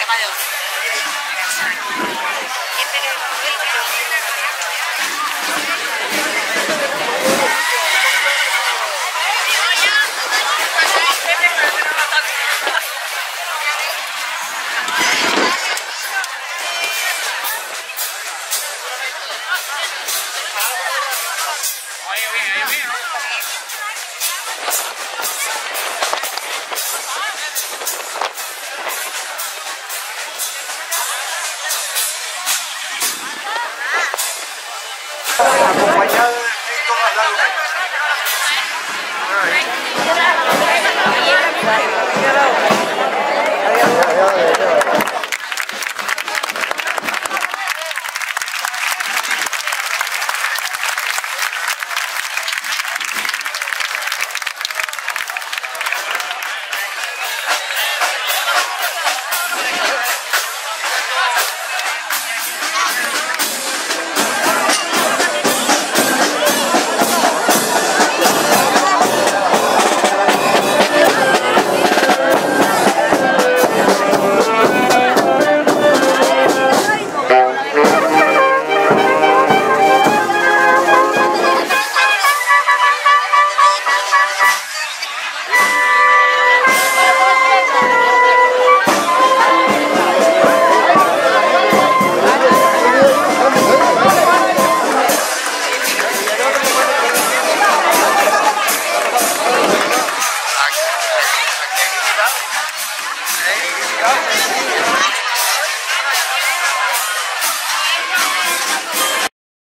tema de hoy. acompañado del.